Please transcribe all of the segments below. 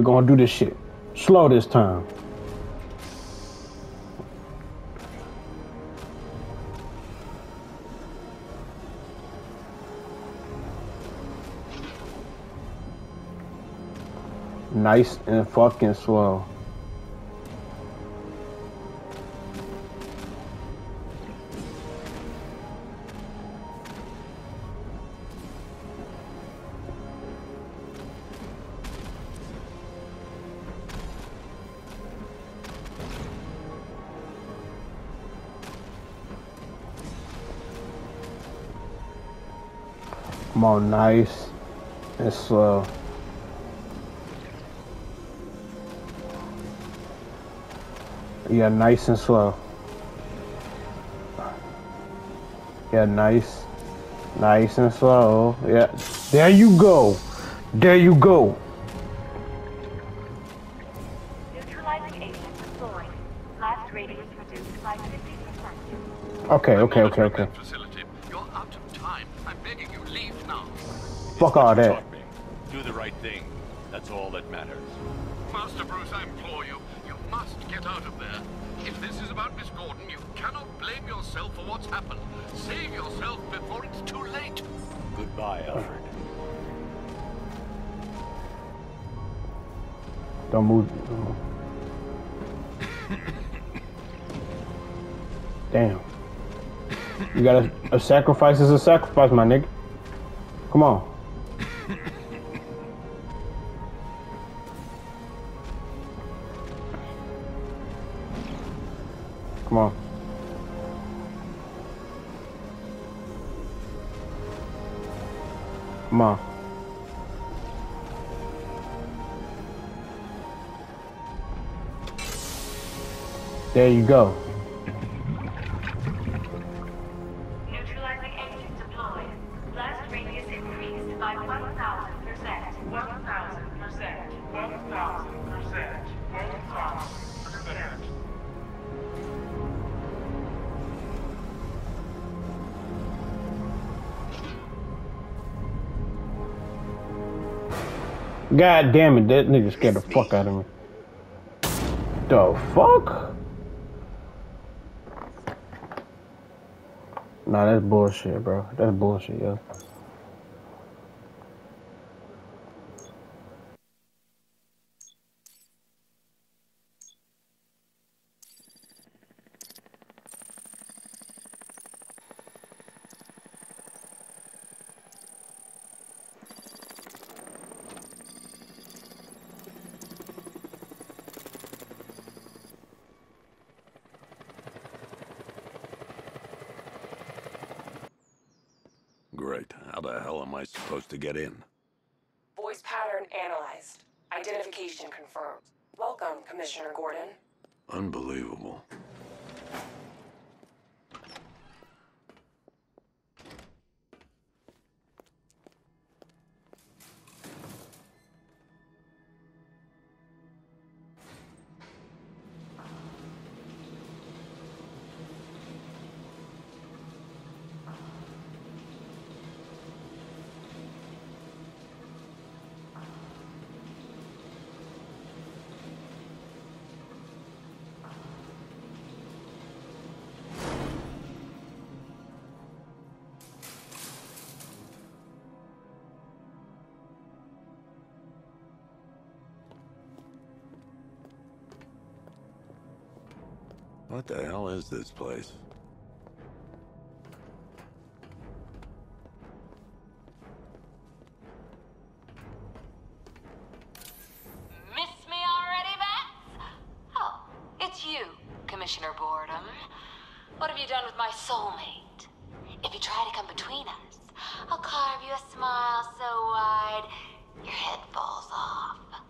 We're gonna do this shit slow this time. Nice and fucking slow. On, nice and slow. Yeah, nice and slow. Yeah, nice. Nice and slow. Yeah. There you go. There you go. Neutralizing agent deployed. Blast radius reduced by 50%. Okay, okay, okay, okay. Fuck all that. Do the right thing. That's all that matters. Master Bruce, I implore you, you must get out of there. If this is about Miss Gordon, you cannot blame yourself for what's happened. Save yourself before it's too late. Goodbye, Alfred. Don't move. Damn. You gotta. A sacrifice is a sacrifice, my nigga. Come on. Come on. Come on. There you go. God damn it, that nigga scared the fuck out of me. The fuck? Nah, that's bullshit, bro. That's bullshit, yo. Great. How the hell am I supposed to get in? What the hell is this place? Miss me already, Bats? Oh, it's you, Commissioner Boredom. What have you done with my soulmate? If you try to come between us, I'll carve you a smile so wide your head falls off.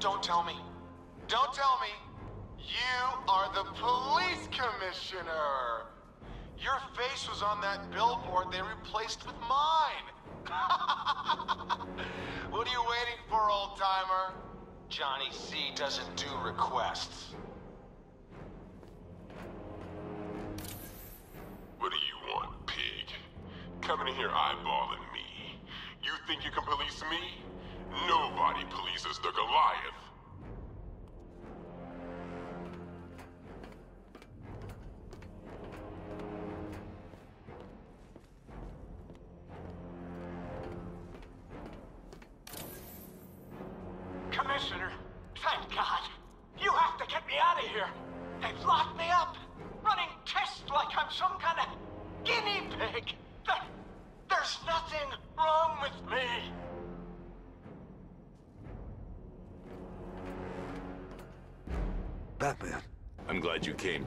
Don't tell me. Don't tell me. You are the police commissioner. Your face was on that billboard they replaced with mine. what are you waiting for, old timer? Johnny C doesn't do requests. What do you want, pig? Coming in here eyeballing me. You think you can police me? Nobody pleases the Goliath.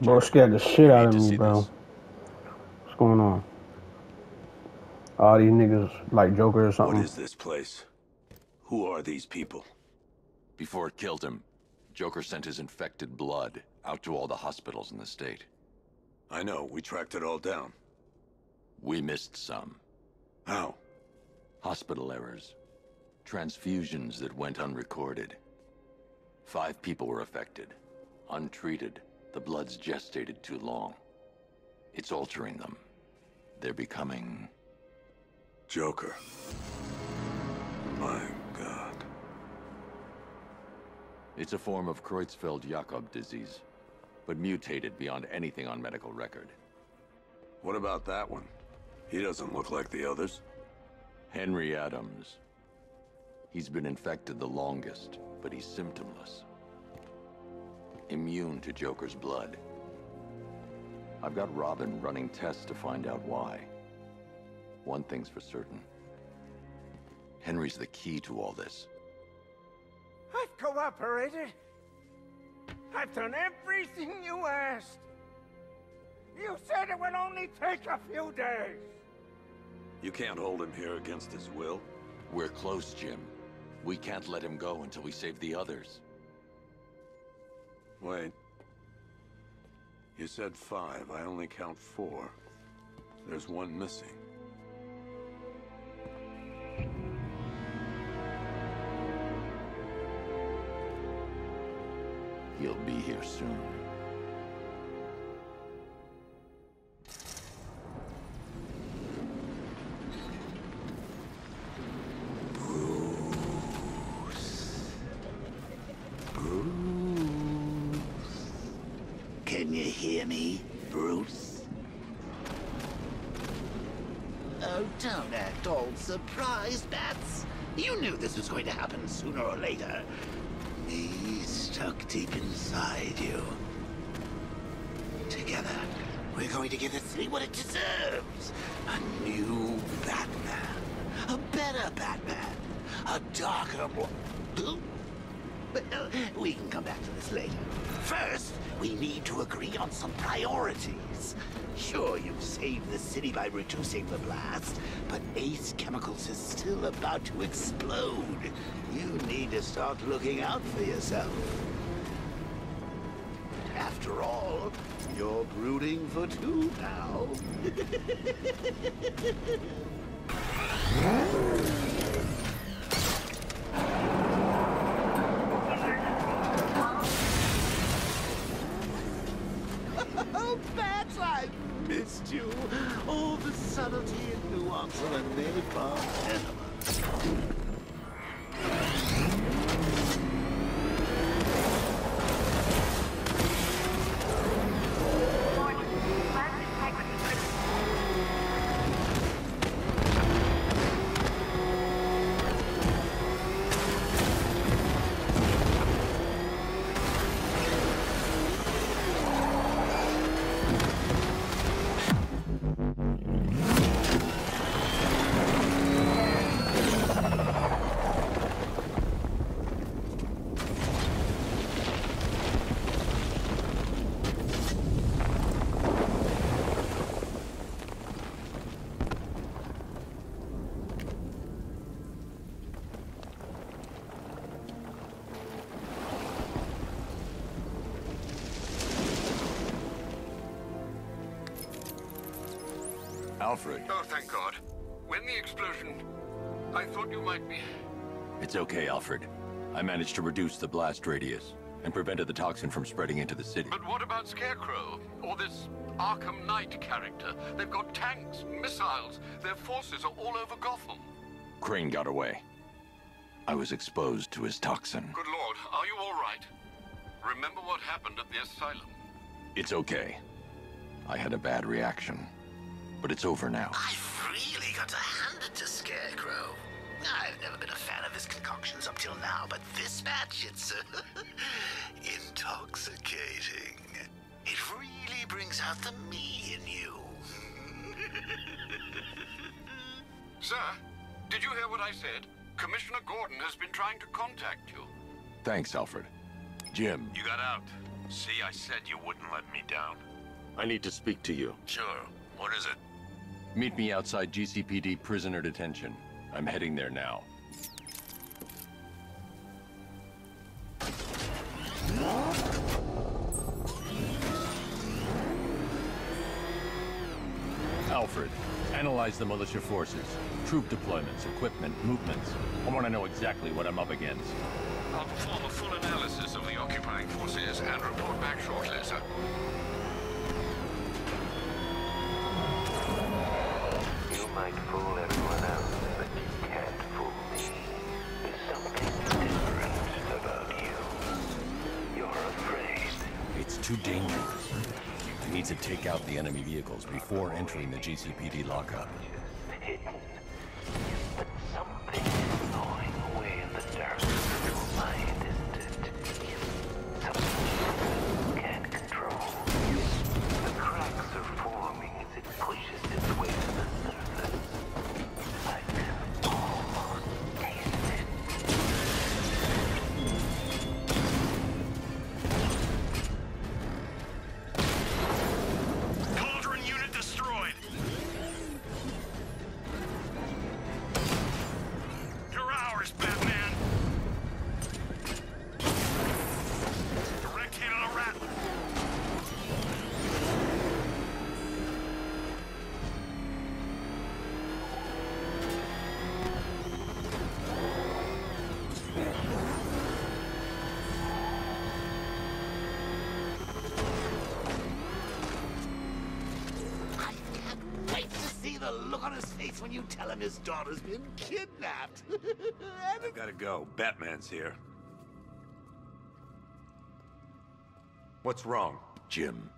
Bro scared the shit out of me, bro. this. What's going on? All these niggas like Joker or something. What is this place? Who are these people? Before it killed him, Joker sent his infected blood out to all the hospitals in the state. I know, we tracked it all down. We missed some. How? Hospital errors. Transfusions that went unrecorded. Five people were affected. Untreated, the blood's gestated too long. It's altering them. They're becoming... Joker. My god. It's a form of Creutzfeldt-Jakob disease, but mutated beyond anything on medical record. What about that one? He doesn't look like the others. Henry Adams. He's been infected the longest, but he's symptomless. Immune to Joker's blood. I've got Robin running tests to find out why. One thing's for certain. Henry's the key to all this. I've cooperated. I've done everything you asked. You said it would only take a few days. You can't hold him here against his will. We're close, Jim. We can't let him go until we save the others. Wait. You said five. I only count four. There's one missing. He'll be here soon. Don't act all surprised, Bats. You knew this was going to happen sooner or later. He's stuck deep inside you. Together, we're going to give the city what it deserves. A new Batman. A better Batman. A darker, more... Well, uh, we can come back to this later. First, we need to agree on some priorities. Sure, you've saved the city by reducing the blast, but Ace Chemicals is still about to explode. You need to start looking out for yourself. After all, you're brooding for two now. subtlety and nuance of a napalm enema. Alfred, Oh, thank God. When the explosion... I thought you might be... it's okay, Alfred. I managed to reduce the blast radius and prevented the toxin from spreading into the city. But what about Scarecrow? Or this Arkham Knight character? They've got tanks, missiles. Their forces are all over Gotham. Crane got away. I was exposed to his toxin. Good lord, are you all right? Remember what happened at the asylum? It's okay. I had a bad reaction. But it's over now. I've really got to hand it to Scarecrow. I've never been a fan of his concoctions up till now, but this match, it's uh, intoxicating. It really brings out the me in you. Sir, did you hear what I said? Commissioner Gordon has been trying to contact you. Thanks, Alfred. Jim, You got out. See, I said you wouldn't let me down. I need to speak to you. Sure. What is it? Meet me outside GCPD prisoner detention. I'm heading there now. Alfred, analyze the militia forces, troop deployments, equipment, movements. I want to know exactly what I'm up against. I'll perform a full analysis of the occupying forces and report back shortly, sir. To take out the enemy vehicles before entering the GCPD lockup. When you tell him his daughter's been kidnapped. I've gotta go. Batman's here. What's wrong? Jim,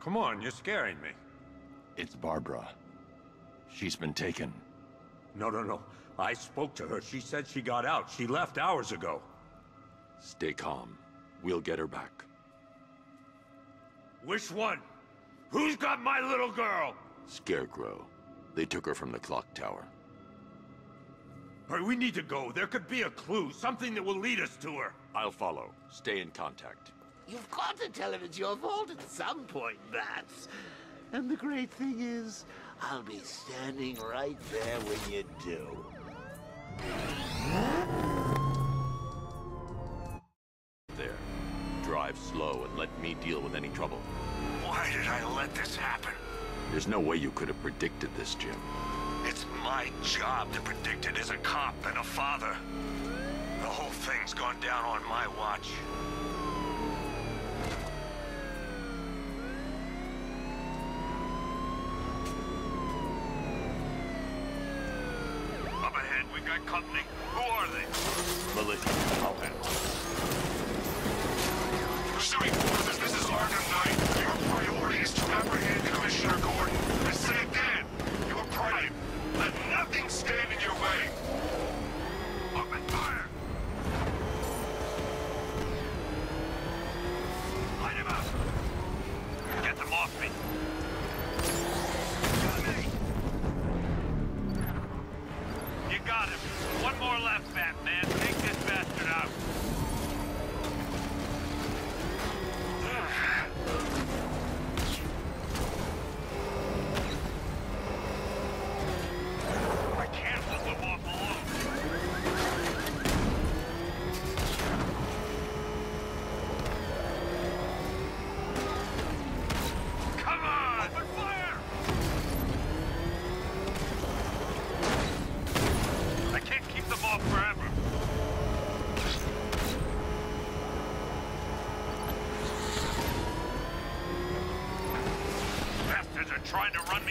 Come on, you're scaring me. it's Barbara. She's been taken. No, no, no. I spoke to her. She said she got out. She left hours ago. Stay calm. We'll get her back. Which one? Who's got my little girl? Scarecrow. They took her from the clock tower. All right, we need to go. There could be a clue, something that will lead us to her. I'll follow. Stay in contact. You've got to tell him it's your fault at some point, Bats. And the great thing is, I'll be standing right there when you do. There. Drive slow and let me deal with any trouble. Why did I let this happen? There's no way you could have predicted this, Jim. It's my job to predict it as a cop and a father. The whole thing's gone down on my watch. Up ahead, we've got company. Who are they? Militia. I'll handle it. Pursuing forces, this is Arkham Knight. Your priority is to apprehend Commissioner Gordon. I say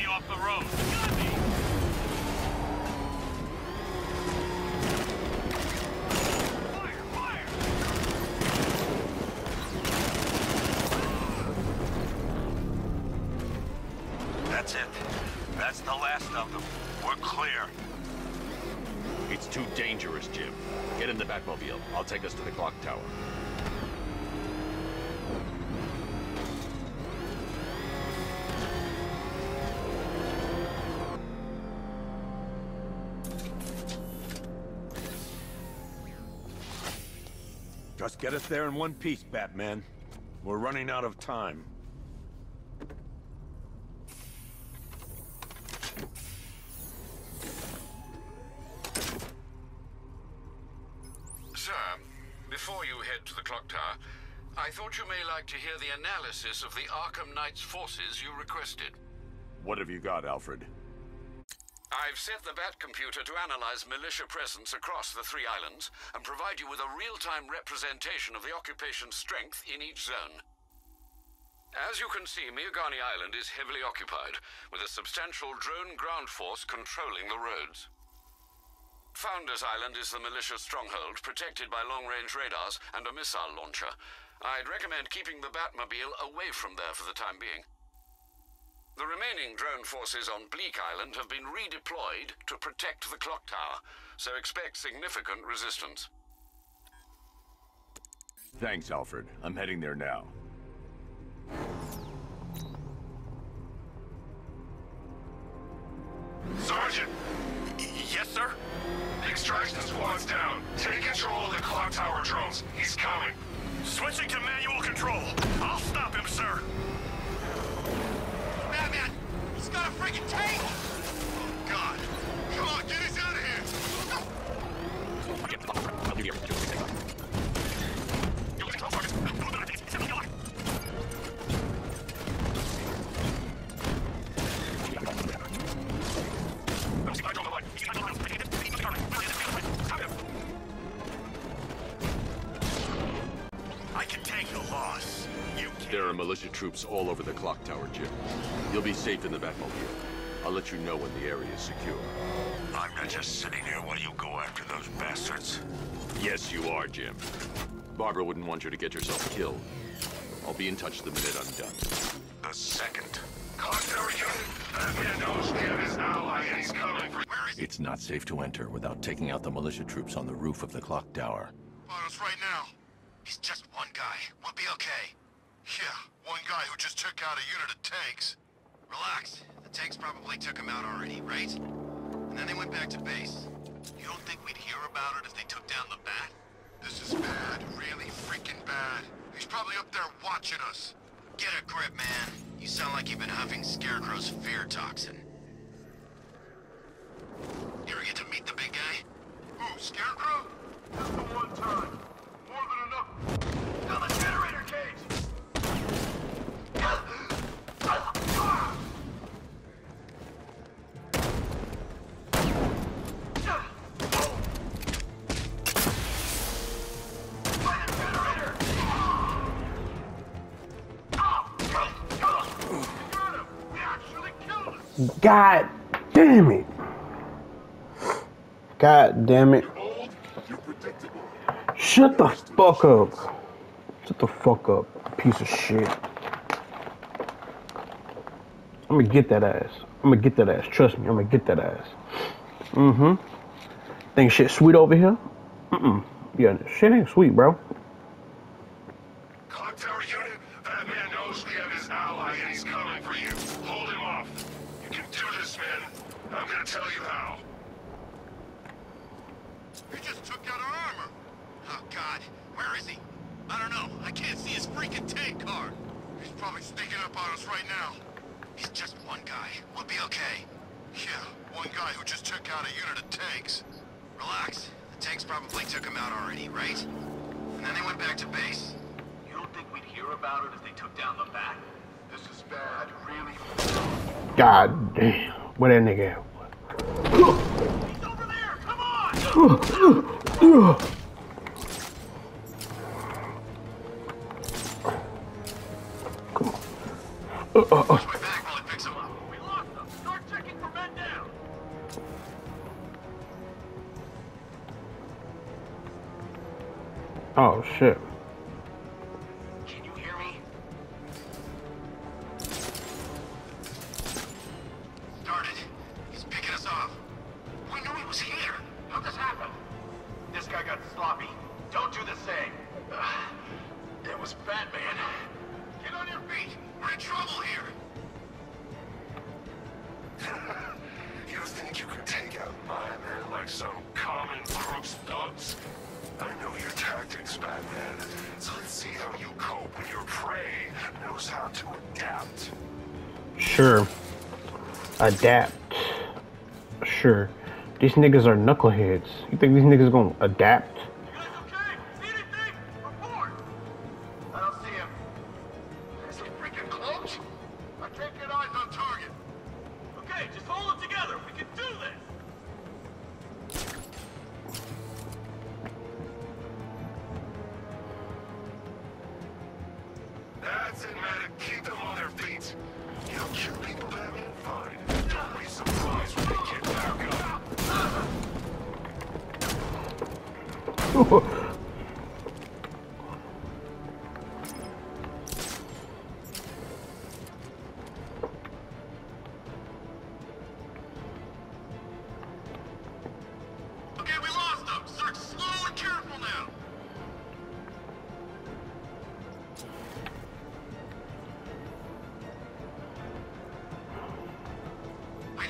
me off the road. That's it. That's the last of them. We're clear. It's too dangerous, Jim. Get in the Batmobile. I'll take us to the clock tower. Just get us there in one piece, Batman. We're running out of time. Sir, before you head to the clock tower, I thought you may like to hear the analysis of the Arkham Knight's forces you requested. What have you got, Alfred? I've set the Bat computer to analyze militia presence across the three islands and provide you with a real-time representation of the occupation strength in each zone. As you can see, Miagani Island is heavily occupied, with a substantial drone ground force controlling the roads. Founders Island is the militia stronghold, protected by long-range radars and a missile launcher. I'd recommend keeping the Batmobile away from there for the time being. The remaining drone forces on Bleak Island have been redeployed to protect the clock tower, so expect significant resistance. Thanks, Alfred. I'm heading there now. Sergeant! yes, sir? Extraction squad's down. Take control of the clock tower drones. He's coming. Switching to manual control. I'll stop him, sir. He's got a freaking tank! Oh, God. Come on, get us out of here! Are militia troops all over the clock tower, Jim. You'll be safe in the Batmobile. I'll let you know when the area is secure. I'm not just sitting here while you go after those bastards. Yes, you are, Jim. Barbara wouldn't want you to get yourself killed. I'll be in touch the minute I'm done. The second. Clock tower unit. We have his ally and he's coming for... Where is It's not safe to enter without taking out the militia troops on the roof of the clock tower. On us right now. He's just one guy. We'll be okay. Yeah, one guy who just took out a unit of tanks. Relax. The tanks probably took him out already, right? And then they went back to base. You don't think we'd hear about it if they took down the bat? This is bad. Really freaking bad. He's probably up there watching us. Get a grip, man. You sound like you've been huffing Scarecrow's fear toxin. You ever get to meet the big guy? Who, Scarecrow? Just the one time. God damn it. God damn it. Shut the fuck up. Shut the fuck up, piece of shit. I'm gonna get that ass. I'm gonna get that ass. Trust me, I'm gonna get that ass. Mm-hmm. Think shit sweet over here? Mm-mm. Yeah, shit ain't sweet, bro. Clock tower unit. Batman knows we have his ally and he's coming for you. Hold him off. You can do this, man. I'm gonna tell you how. He just took out our armor. Oh, God. Where is he? I don't know. I can't see his freaking tank car. He's probably sneaking up on us right now. He's just one guy. We'll be okay. Yeah, one guy who just took out a unit of tanks. Relax. The tanks probably took him out already, right? And then they went back to base. You don't think we'd hear about it if they took down the back? This is bad, really. God damn. Where that nigga at? He's over there! Come on! Uh, uh, uh. These niggas are knuckleheads. You think these niggas gonna adapt?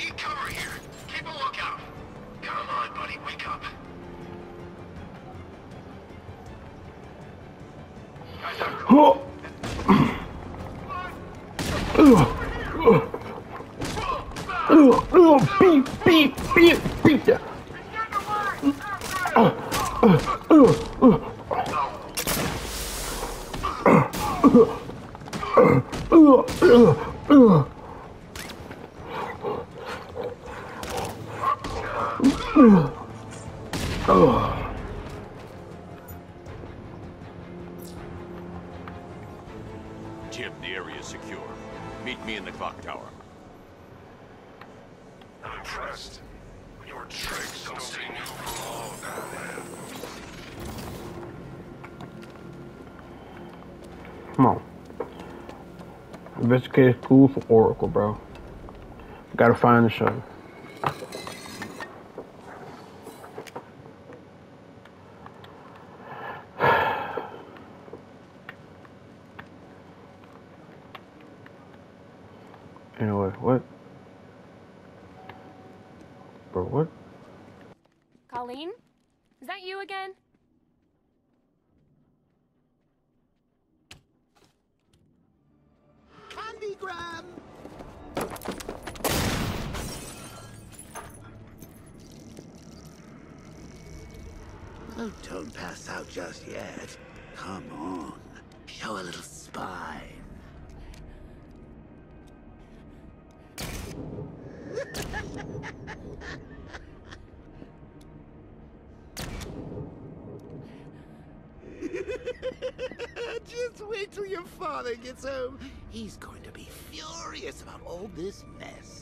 Need cover here. Keep a lookout. Come on, buddy, wake up. Guys, Come on. Investigate school for Oracle, bro. Gotta find the show. Anyway, what? Bro, what? Colleen? Is that you again? Candy Graham! Oh, don't pass out just yet. Come on. A little spine. Just wait till your father gets home. He's going to be furious about all this mess.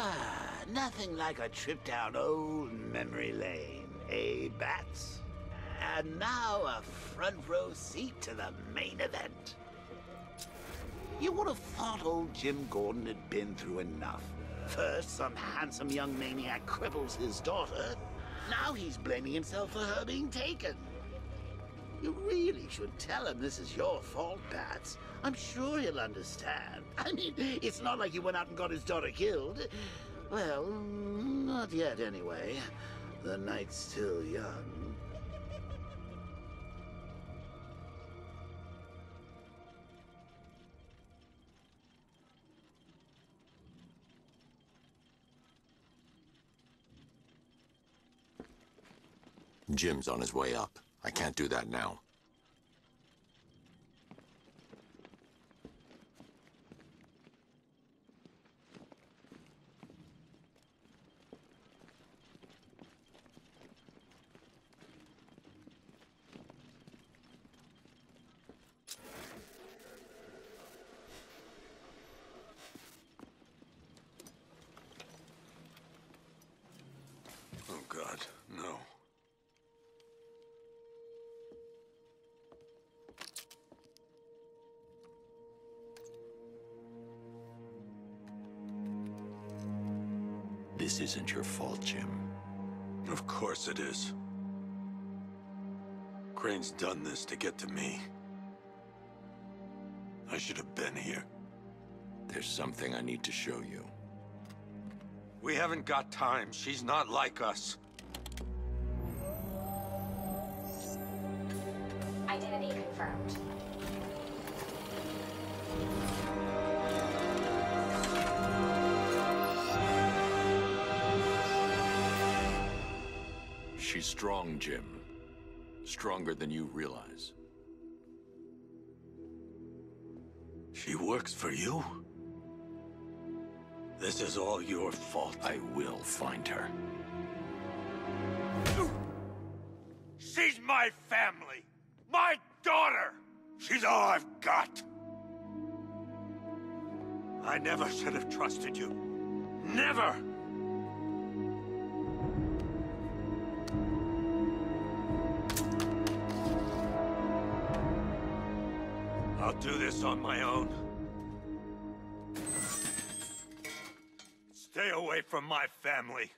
Ah, nothing like a trip down old memory lane, eh, Bats? And now a front row seat to the main event. You would have thought old Jim Gordon had been through enough. First, some handsome young maniac cripples his daughter. Now he's blaming himself for her being taken. You really should tell him this is your fault, Bats. I'm sure he'll understand. I mean, it's not like he went out and got his daughter killed. Well, not yet, anyway. The night's still young. Jim's on his way up. I can't do that now. This isn't your fault, Jim. Of course it is. Crane's done this to get to me. I should have been here. There's something I need to show you. We haven't got time. She's not like us. She works for you? This is all your fault. I will find her. She's my family. My daughter. She's all I've got. I never should have trusted you. Never. Do this on my own. Stay away from my family.